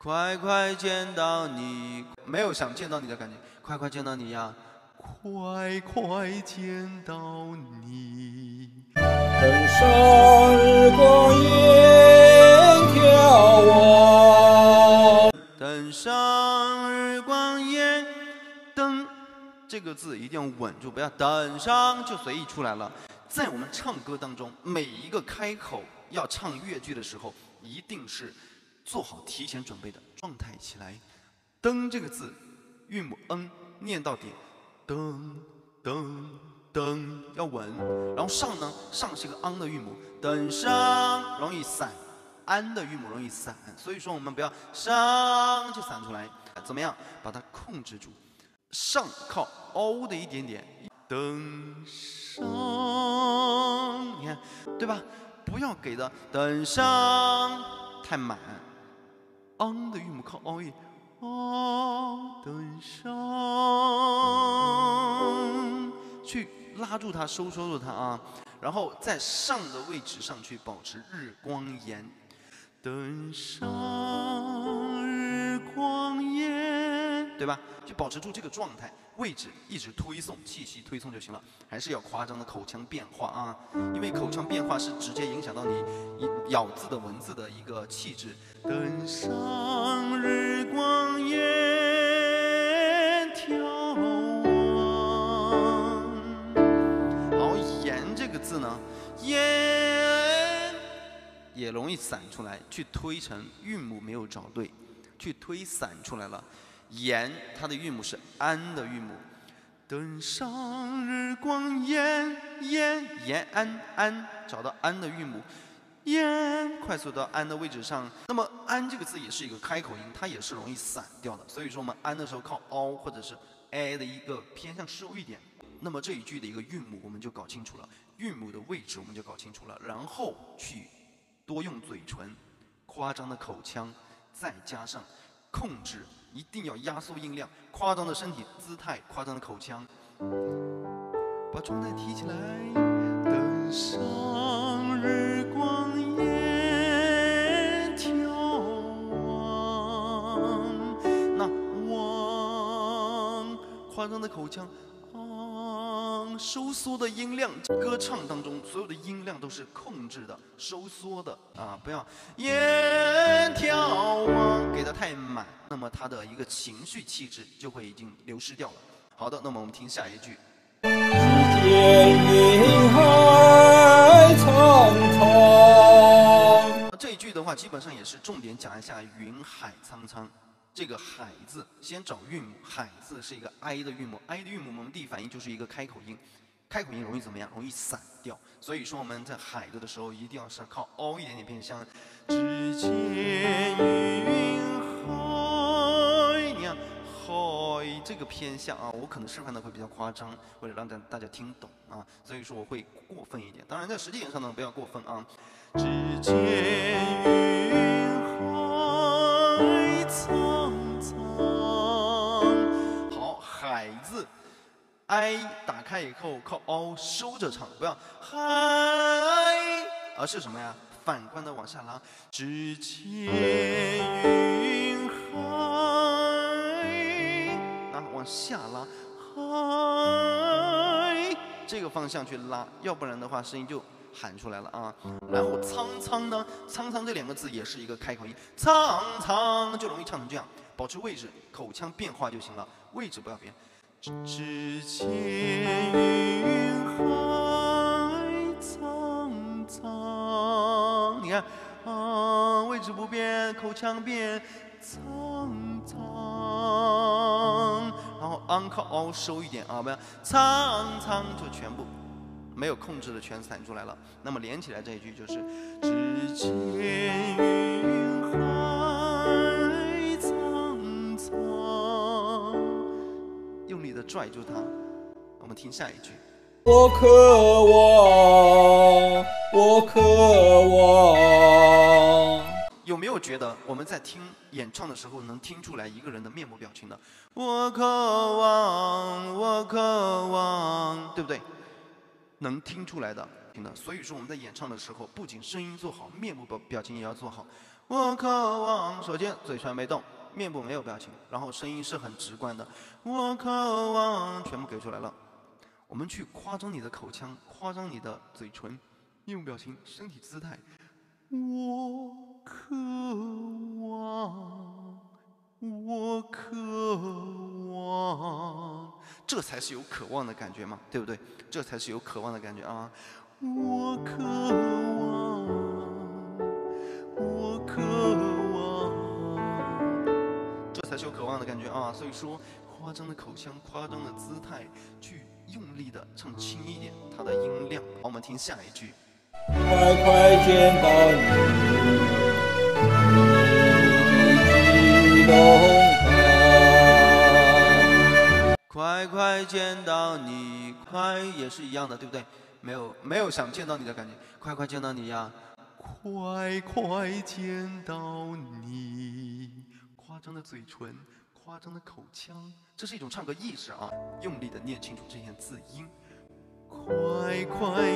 快快见到你，没有想见到你的感觉，快快见到你呀，快快见到你。等上日光烟眺望，等上日光烟，登这个字一定要稳住，不要等上就随意出来了。在我们唱歌当中，每一个开口要唱越剧的时候，一定是。做好提前准备的状态起来，登这个字，韵母 n，念到底，噔噔噔要稳，然后上呢上是一个昂的韵母，登上容易散，安的韵母容易散，所以说我们不要上就散出来，怎么样把它控制住？上靠 o 的一点点，登上，你看对吧？不要给的等上太满。昂的韵母靠昂音，啊，等上，去拉住它，收缩住它啊，然后在上的位置上去保持日光炎，等上日光岩，对吧？就保持住这个状态，位置一直推送，气息推送就行了，还是要夸张的口腔变化啊，因为口腔变化是直接影响到你咬字的文字的一个气质。登上日光烟眺望。好，言这个字呢，言也容易散出来，去推成韵母没有找对，去推散出来了。言它的韵母是安的韵母。登上日光岩，岩延安安，找到安的韵母。烟快速到安的位置上，那么安这个字也是一个开口音，它也是容易散掉的。所以说我们安的时候靠凹或者是 a 的一个偏向收一点。那么这一句的一个韵母我们就搞清楚了，韵母的位置我们就搞清楚了，然后去多用嘴唇，夸张的口腔，再加上控制，一定要压缩音量，夸张的身体姿态，夸张的口腔，把状态提起来，登上日光岩，眺望那望。夸张的口腔，啊，收缩的音量，歌唱当中所有的音量都是控制的、收缩的啊，不要眼眺望给的太满，那么他的一个情绪气质就会已经流失掉了。好的，那么我们听下一句。只见云海苍苍。这一句的话，基本上也是重点讲一下云海苍苍。这个海字先找韵母，海字是一个 i 的韵母，i 的韵母我们第一反应就是一个开口音，开口音容易怎么样？容易散掉。所以说我们在海的的时候，一定要是靠凹一点点偏向。只见云海，你看海这个偏向啊，我可能示范的会比较夸张，为了让大大家听懂啊，所以说我会过分一点。当然在实际上呢，不要过分啊。只见云海在苍。字，i 打开以后靠凹收着唱，不要嗨，而是什么呀？反观的往下拉，只见云海，啊，往下拉，嗨，这个方向去拉，要不然的话声音就喊出来了啊。然后苍苍呢，苍苍这两个字也是一个开口音，苍苍就容易唱成这样，保持位置，口腔变化就行了，位置不要变。只见云海苍苍，你看，啊，位置不变，口腔变，苍苍，然后昂靠凹收一点啊，不要苍苍就全部没有控制的全散出来了。那么连起来这一句就是，只见云海拽住它，我们听下一句。我渴望，我渴望。有没有觉得我们在听演唱的时候能听出来一个人的面部表情的？我渴望，我渴望，对不对？能听出来的，听的。所以说我们在演唱的时候，不仅声音做好，面部表表情也要做好。我渴望。首先嘴唇没动，面部没有表情，然后声音是很直观的。我渴望，全部给出来了。我们去夸张你的口腔，夸张你的嘴唇、面部表情、身体姿态。我渴望，我渴望，这才是有渴望的感觉嘛，对不对？这才是有渴望的感觉啊！我渴望，望的感觉啊！所以说，夸张的口腔，夸张的姿态，去。用力的唱轻一点，它的音量。好，我们听下一句。快快见到你，快快见到你，快也是一样的，对不对？没有没有想见到你的感觉，快快见到你呀！快快见到你，夸张的嘴唇。夸张的口腔，这是一种唱歌意识啊！用力的念清楚这些字音。快快